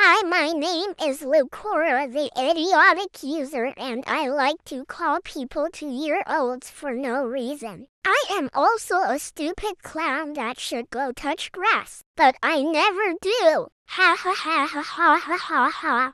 Hi, my name is Lucaura, the idiotic user, and I like to call people two-year-olds for no reason. I am also a stupid clown that should go touch grass, but I never do. Ha ha ha ha ha ha ha ha.